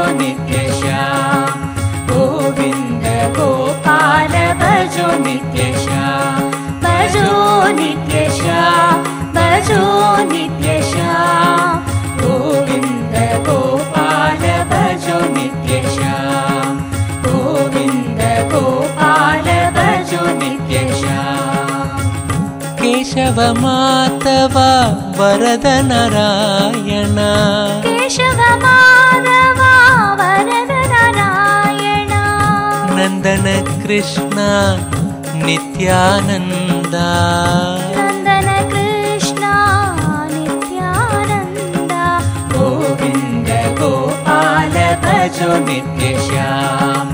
्यो नित्यशा गोविन्द गोपालभजो नित्यशाजो नेशाजो नेशा गोविन्द गोपालभजो नत्यशा गोविन्द गोपालभजो नित्यशा केशव मातवा वरद केशव नन्दन कृष्ण नित्यानन्द। नन्दन कृष्ण नित्यानन्द। गोविन्द गोपाल भजो नित्यश्याम।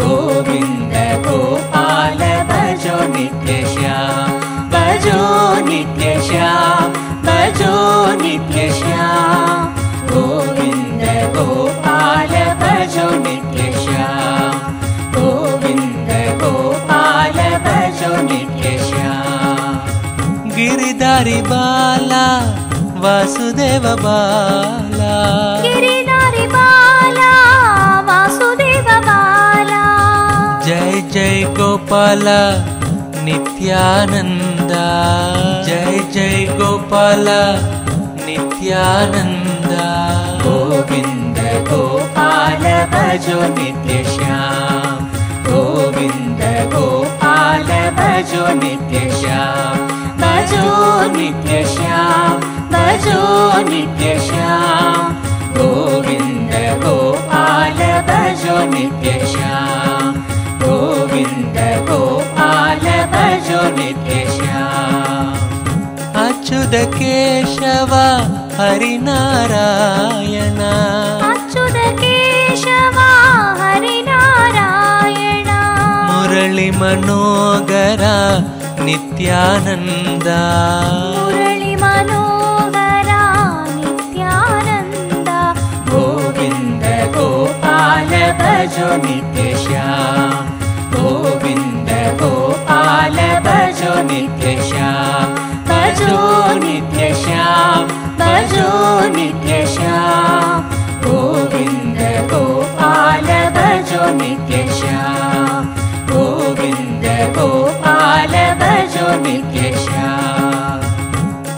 गोविन्द गिरिधारि बाला वासुदेव बाला। गिरिधारि बाला वासुदेव बाला। जय जय गोपाल नित्यानन्द। जय जय गोपाल नित्यानन्द। गोविन्द गोपाल भजो नित्यश्याम गोविन्द गोपाल भजो नित्यश्याम भजो नित्यश्याम। भजो नित्यश्याम। गोविन्द गोपाल भजो नित्यश्याम। गोविन्द गोपाल भजो नित्यश्याम। अच्युत केशव हरिनारायण। अच्युत केशव हरिनारायण। मुरळि मनोगर नित्यानन्द। मुरळि मनोहरा नित्यानन्द। गोविन्द गोपाल भजो नित्यश्याम गोविन्द गोपाल भजो नित्यश्याम भजो नित्यश्याम भजो नित्यश्याम गोविन्द गोपाल भजो नित्यश्याम भजो नित्यश्याम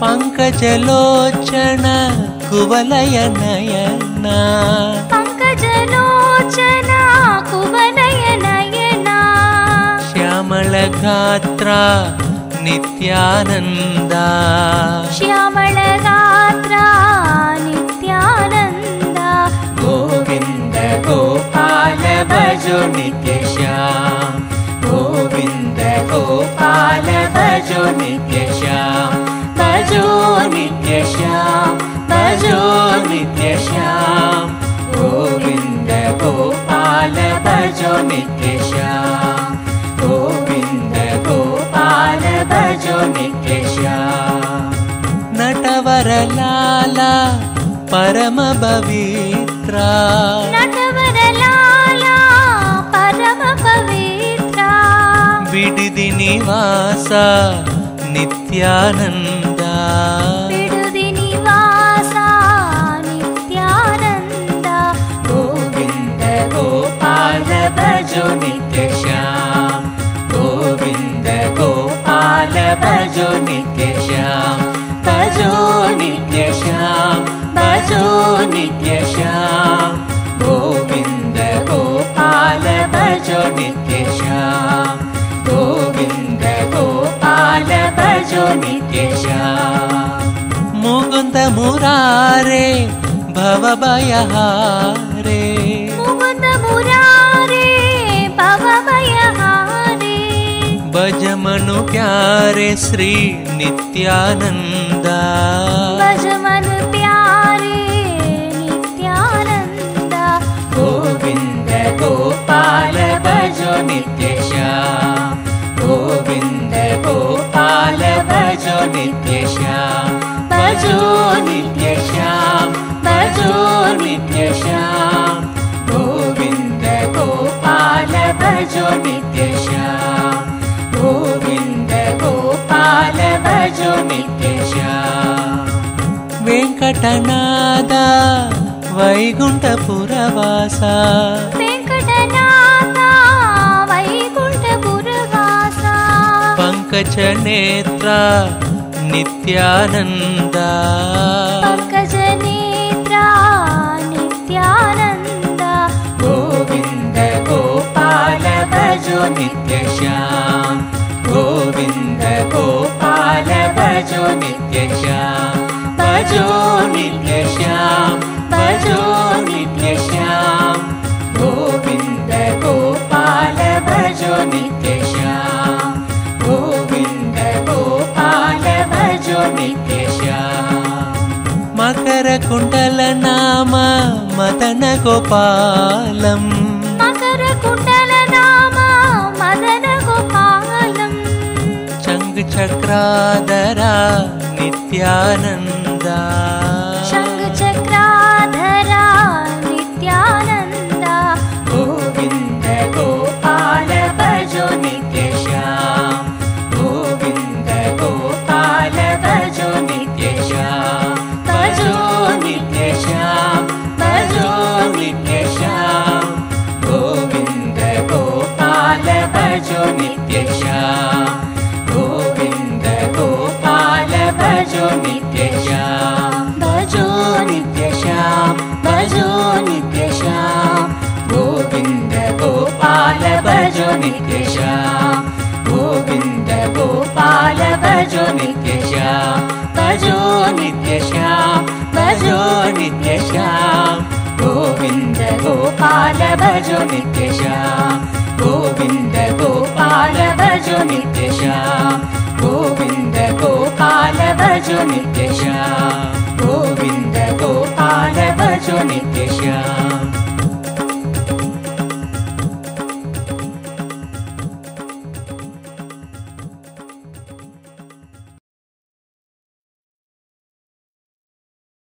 पङ्कजलोचन कुवलय नयन पङ्कजलोचन कुवलय नयन श्यामलगात्र नित्यानन्द। श्यामळगात्रा नित्यानन्द। गोविन्द गोपाल भजो नित्यश्याम। गोविन्द भजो नित्यश्याम भजो नित्यश्याम भजो नित्यश्याम गोविन्द गोपाल भजो नित्यश्याम गोविन्द गोपाल भजो नित्यश्याम नटवरलाला परम पवित्रा। नटवरलाला परम पवित्रा। बिडिदि निवास नित्यानन्द। बिडुदि निवासा नित्यानन्द। गोविन्द गोपाल भजो नित्यश्याम। गोविन्द गोपाल भजो नित्यश्याम। भजो नित्यश्याम भजो नित्यश्याम। गोविन्द गोपाल भजो नित्यश्याम भजो नित्यश्याम मुकुन्द मुरारे भवभयहारे। मुकुन्द मुरारे भवभयहारे। भजमनु प्यारे श्री नित्यानन्द। भजमन नित्यश्याम गोविन्द गोपाल भजो नित्यश्याम वेङ्कटनाद वैकुण्ठपुरवास। वेङ्कटनाथ वैकुण्ठपुरवासा। पङ्कजनेत्र नित्यानन्द नित्यश्याम। गोविन्द गोपाल भजो नित्यश्याम। भजो नित्यश्याम। गोविन्द गोपाल भजो नित्यश्याम। गोविन्द गोपाल भजो नित्यश्याम। मकरकुण्डलनाम मदन गोपालम् चङ्गचक्राधरा नित्यानन्दा नित्यश। गोविन्द गोपाल भजो नित्यश। भजो नित्यश। भजो नित्यश। गोविन्द गोपाल भजो नित्यश। गोविन्द गोपाल भजो नित्यश। गोविन्द गोपाल भजो नित्यश। गोविन्द गोपाल भजो नित्य